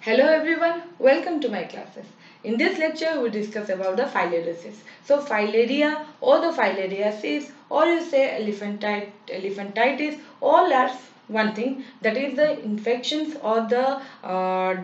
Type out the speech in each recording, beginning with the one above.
Hello everyone, welcome to my classes. In this lecture, we discuss about the filariasis. So filaria or the filariasis or you say elephantitis, elephantitis all are one thing that is the infections or the uh,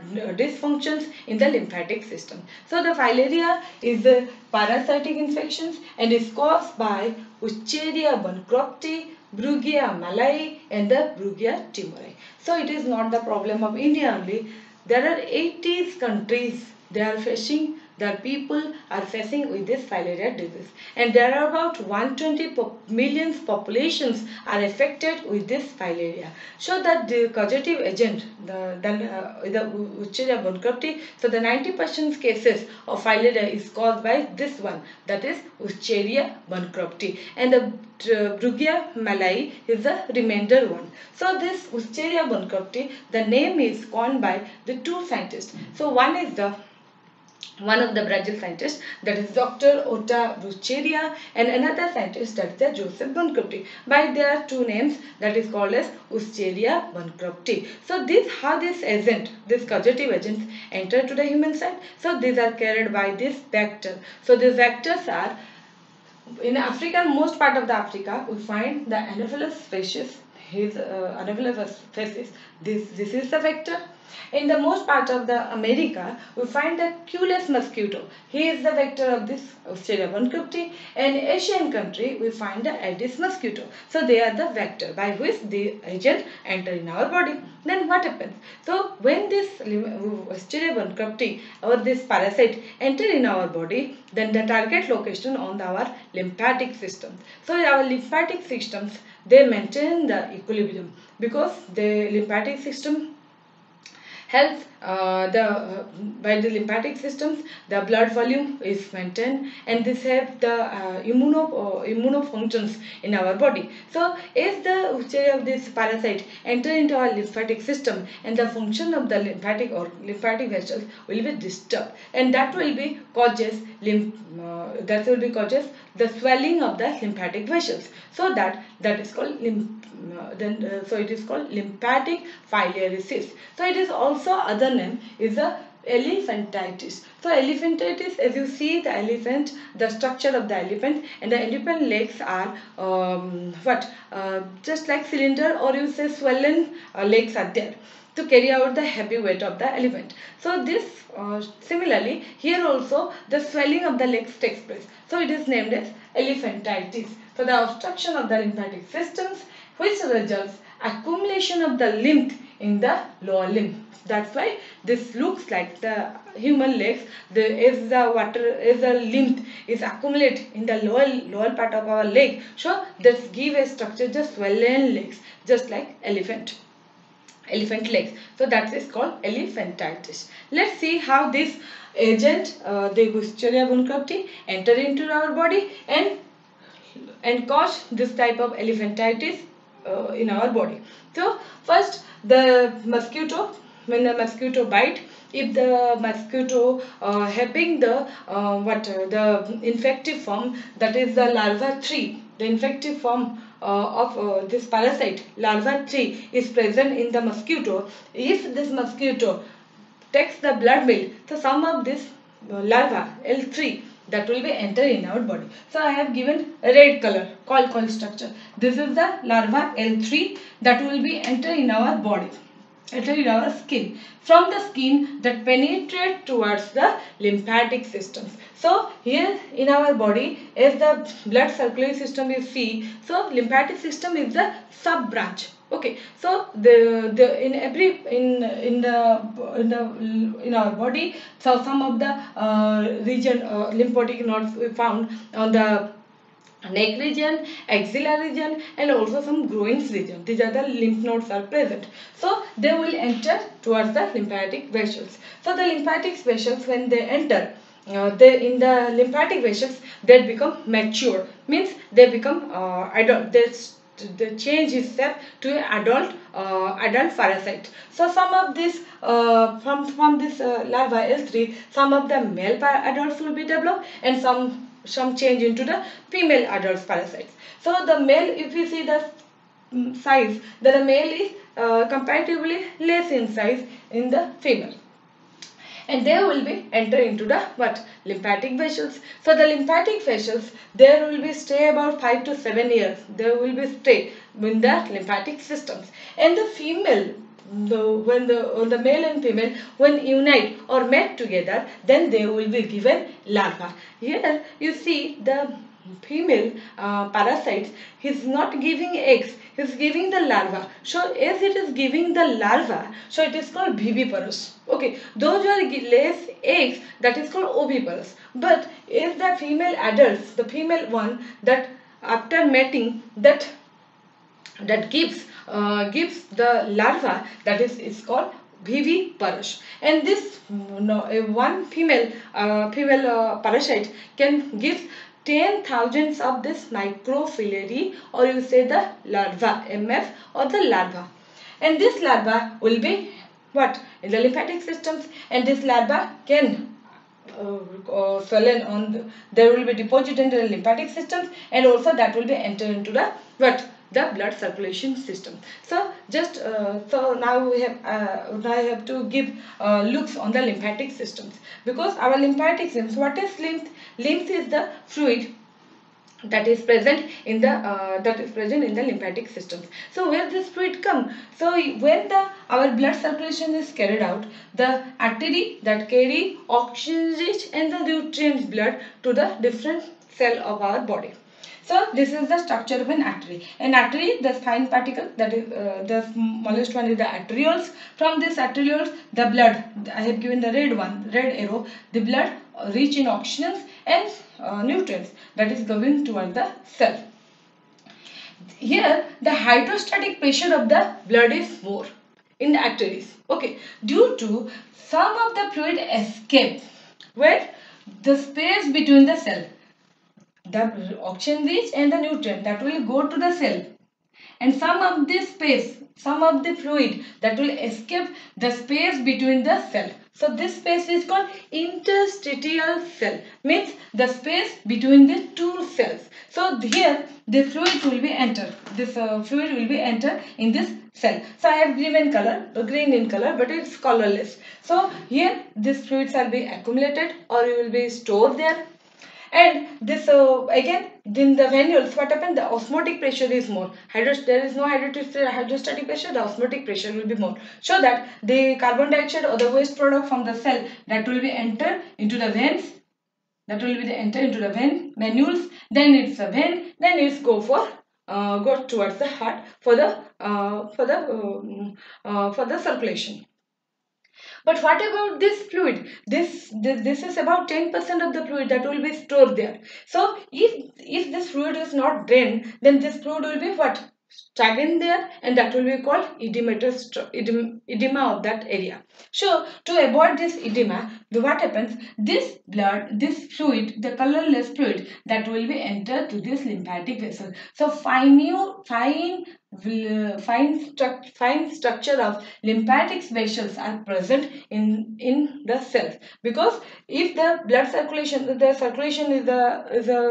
dysfunctions in the lymphatic system. So the filaria is the parasitic infections and is caused by Wuchereria bancrofti, Brugia malayi and the Brugia timori. So it is not the problem of India only. There are 80 countries they are facing the people are facing with this filaria disease. And there are about 120 po millions populations are affected with this filaria. So that the causative agent the the, uh, the so the 90 percent cases of filaria is caused by this one that is Wuchereria bancrofti and the Brugia malayi is the remainder one. So this Wuchereria bancrofti the name is coined by the two scientists. So one is the one of the Brazil scientists that is Dr. Otto Wuchereria and another scientist that is Joseph Bancrofti. By their two names that is called as Wuchereria Bancrofti. So this how this agent, this causative agents enter to the human cell. So these are carried by this vector. So these vectors are in Africa, most part of the Africa, we find the Anopheles species. His uh, Anopheles species. This this is the vector in the most part of the America, we find the Culex mosquito. He is the vector of this Wuchereria bancrofti. In Asian country, we find the Aedes mosquito. So they are the vector by which the agent enter in our body. Then what happens? So when this Wuchereria bancrofti or this parasite enter in our body, then the target location on our lymphatic system. So our lymphatic systems, they maintain the equilibrium because the lymphatic system helps uh, the uh, by the lymphatic systems the blood volume is maintained and this helps the uh, immuno uh, immunofunctions in our body. So if the Wuchereria of this parasite enter into our lymphatic system and the function of the lymphatic or lymphatic vessels will be disturbed and that will be causes lymph uh, that will be causes the swelling of the lymphatic vessels. So that that is called lymph then uh, so it is called lymphatic filariasis so it is also other name is the elephantitis. So elephantitis as you see the elephant the structure of the elephant and the elephant legs are um, what uh, just like cylinder or you say swollen uh, legs are there to carry out the heavy weight of the elephant. So this uh, similarly here also the swelling of the legs takes place. So it is named as elephantitis. So the obstruction of the lymphatic systems which results accumulation of the lymph in the lower limb. That's why this looks like the human legs. The as the water is the lymph is accumulated in the lower lower part of our leg. So this give a structure just swollen legs, just like elephant elephant legs. So that is called elephantitis. Let's see how this agent, uh, the Wuchereria bancrofti, enter into our body and and cause this type of elephantitis uh, in our body. So first the mosquito when the mosquito bite if the mosquito uh, having the uh, what uh, the infective form that is the larva 3 the infective form uh, of uh, this parasite larva 3 is present in the mosquito if this mosquito takes the blood meal so some of this uh, larva L3 that will be enter in our body. So I have given red color called coil structure. This is the larva L3 that will be enter in our body enter in our skin. From the skin that penetrate towards the lymphatic systems. So here in our body as the blood circulatory system is see so lymphatic system is the sub branch okay so the the in every in in the in the in our body so some of the uh, region uh, lymphatic nodes we found on the neck region, axillary region and also some groins region. These are the lymph nodes are present. So they will enter towards the lymphatic vessels. So the lymphatic vessels when they enter uh, they in the lymphatic vessels they become mature means they become uh, adult they the change is set to adult uh, adult parasite so some of this uh, from from this uh, larva l3 some of the male adults will be developed and some some change into the female adult parasites. So the male, if you see the size, then the male is uh, comparatively less in size in the female. and they will be enter into the what lymphatic vessels so the lymphatic vessels there will be stay about 5 to 7 years there will be stay in the lymphatic systems and the female the, when the the male and female when unite or met together then they will be given larva. Here you see the female uh, parasites he's not giving eggs he's giving the larva. So as it is giving the larva so it is called viviparous. Okay those are less eggs that is called oviparous. But if the female adults the female one that after mating that that gives uh, gives the larva that is is called viviparous and this know, one female uh, female uh, parasite can give ten thousands of this microfilary or you say the larva mf or the larva. And this larva will be what? In the lymphatic systems. And this larva can uh, uh, swollen on the, there will be deposited in the lymphatic systems and also that will be enter into the what the blood circulation system. So just uh, so now we have uh, now I have to give uh, looks on the lymphatic systems. Because our lymphatic systems what is lymph lymph is the fluid that is present in the uh, that is present in the lymphatic systems. So where this fluid come? So when the our blood circulation is carried out the artery that carry oxygen and the nutrients blood to the different cell of our body so this is the structure of an artery. An artery, the fine particle, that is uh, the smallest one is the arterioles. From this arterioles, the blood, I have given the red one, red arrow, the blood rich in oxygens and uh, nutrients that is going toward the cell. Here, the hydrostatic pressure of the blood is more in the arteries. Okay, due to some of the fluid escape where the space between the cell the oxygen rich and the nutrient that will go to the cell. And some of this space some of the fluid that will escape the space between the cell. So this space is called interstitial cell means the space between the two cells. So here the fluid will be enter this uh, fluid will be enter in this cell. So i have given color green in color but it's colorless. So here this fluids will be accumulated or you will be stored there and this uh, again in the venules what happened? The osmotic pressure is more. Hydros there is no hydrostatic pressure the osmotic pressure will be more. So that the carbon dioxide or the waste product from the cell that will be enter into the veins that will be enter into the vein venules then it's a vein then it's go for uh, go towards the heart for the uh, for the um, uh, for the circulation but what about this fluid? This, this, this is about 10% of the fluid that will be stored there. So if, if this fluid is not drained, then this fluid will be what? stagnant there and that will be called edematous edema of that area. So to avoid this edema, what happens? This blood, this fluid, the colorless fluid that will be entered to this lymphatic vessel. So fine, fine fine, stru fine structure of lymphatic vessels are present in in the cells. Because if the blood circulation the circulation is a is a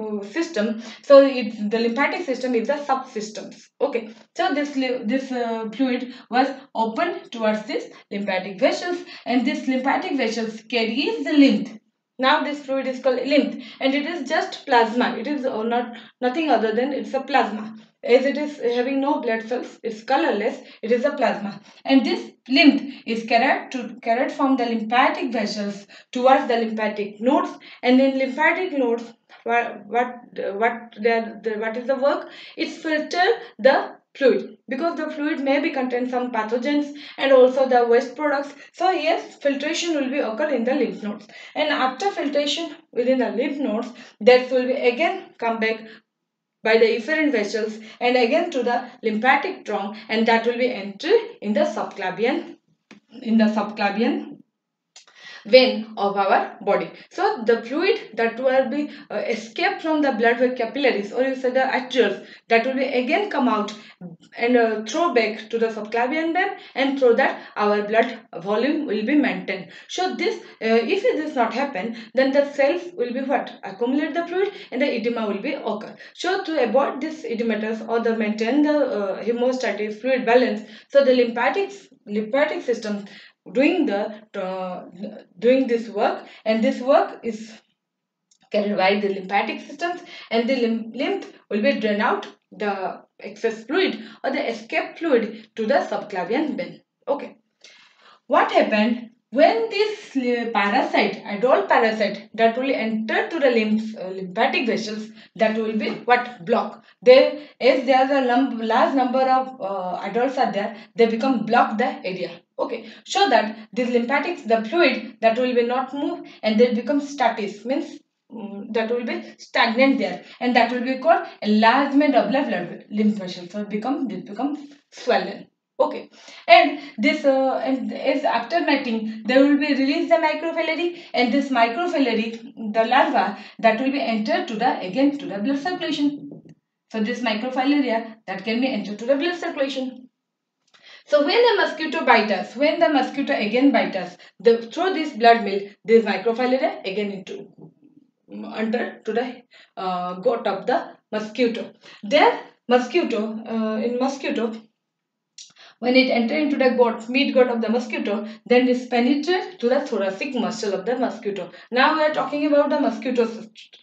uh, system so it's the lymphatic system is the subsystems. Okay. So this this uh, fluid was open towards this lymphatic vessels and this lymphatic vessels carries the lymph. Now this fluid is called lymph and it is just plasma. It is not nothing other than it's a plasma as it is having no blood cells it's colorless it is a plasma. And this lymph is carried to carried from the lymphatic vessels towards the lymphatic nodes. And in lymphatic nodes what what what the, what is the work? It filter the fluid. Because the fluid may be contain some pathogens and also the waste products. So yes filtration will be occur in the lymph nodes. And after filtration within the lymph nodes that will be again come back by the efferent vessels and again to the lymphatic trunk and that will be entered in the subclavian in the subclavian vein of our body. So the fluid that will be uh, escape from the blood capillaries or you say the arterioles that will be again come out and uh, throw back to the subclavian vein and through that our blood volume will be maintained. So this uh, if this not happen then the cells will be what accumulate the fluid and the edema will be occur. So to avoid this edematous or the maintain the uh, homeostatic fluid balance so the lymphatic lymphatic system doing the uh, doing this work and this work is carried by the lymphatic systems and the lymph will be drain out the excess fluid or the escape fluid to the subclavian vein okay. What happened when this parasite, adult parasite that will enter to the lymph, uh, lymphatic vessels, that will be what block. They, as there is a lump, large number of uh, adults are there, they become block the area. Okay, so that this lymphatics, the fluid that will be not move and they become static means um, that will be stagnant there and that will be called enlargement of the lymph vessels. So become this become swollen okay. And this uh, is after mating there will be released the microfilary and this microfilary the larva that will be entered to the again to the blood circulation. So this microfilaria that can be entered to the blood circulation. So when the mosquito bite us when the mosquito again bite us the through this blood meal this microfilaria again into under to the uh, gut of the mosquito. There mosquito uh, in mosquito when it enters into the gut, midgut of the mosquito, then it penetrates to the thoracic muscle of the mosquito. Now we are talking about the mosquito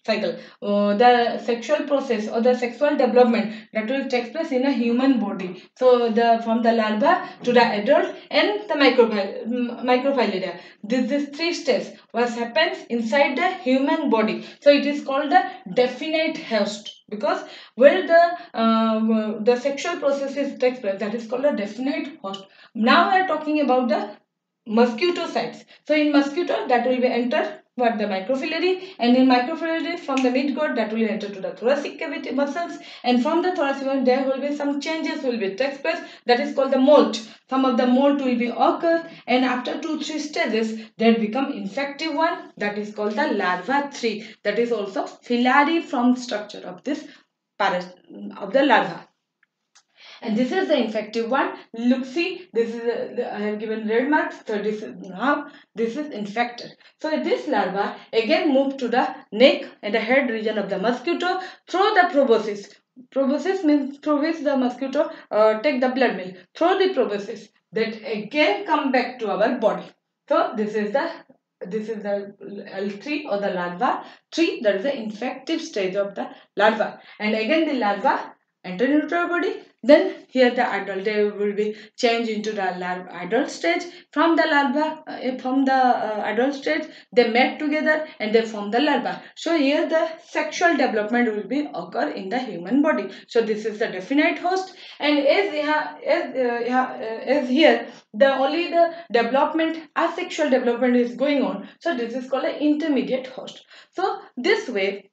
cycle. Uh, the sexual process or the sexual development that will take place in a human body. So the from the larva to the adult and the microfilaria. This is three steps. What happens inside the human body. So it is called the definite host because where the uh, the sexual processes takes place that is called a definite host now we are talking about the mosquito sites. So in mosquito that will be enter what the microfilary and in microfilary from the midgut that will enter to the thoracic cavity muscles and from the thoracic one there will be some changes will be takes place that is called the molt. Some of the molt will be occur and after two three stages there become infective one that is called the larva 3 that is also filariform structure of this of the larva and this is the infective one. Look see this is I have given red marks so this is now this is infected. So this larva again move to the neck and the head region of the mosquito through the proboscis. Proboscis means through which the mosquito uh, take the blood meal. Through the proboscis that again come back to our body. So this is the this is the L3 or the larva 3 that is the infective stage of the larva. And again the larva enter into our body then here the adult they will be changed into the larva adult stage. From the larva uh, from the uh, adult stage they met together and they form the larva so here the sexual development will be occur in the human body. So this is the definite host. And as, as, uh, as here the only the development asexual development is going on. So this is called an intermediate host. So this way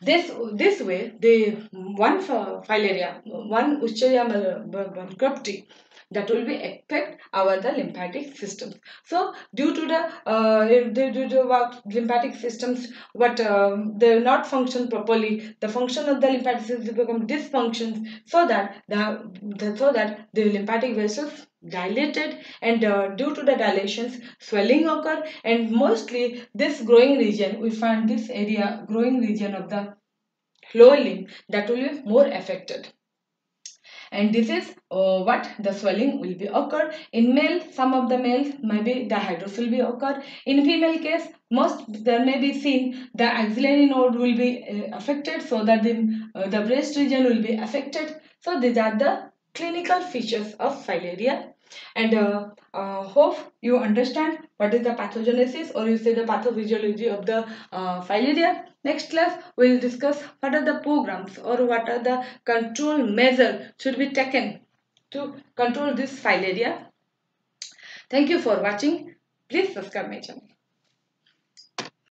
this this way, the one filaria, one Wuchereria bancrofti that will be affect our the lymphatic systems. So due to the uh, due to what lymphatic systems what um, they not function properly, the function of the lymphatic system become dysfunctions so that the, the so that the lymphatic vessels dilated and uh, due to the dilations swelling occur and mostly this groin region we find this area groin region of the lower limb that will be more affected and this is uh, what the swelling will be occur. In male some of the males maybe the hydros will be occur. In female case most there may be seen the axillary node will be uh, affected so that the, uh, the breast region will be affected. So these are the clinical features of filaria and uh, uh, hope you understand what is the pathogenesis or you say the pathophysiology of the uh, filaria. Next class we will discuss what are the programs or what are the control measures should be taken to control this filaria. Thank you for watching. Please subscribe my channel.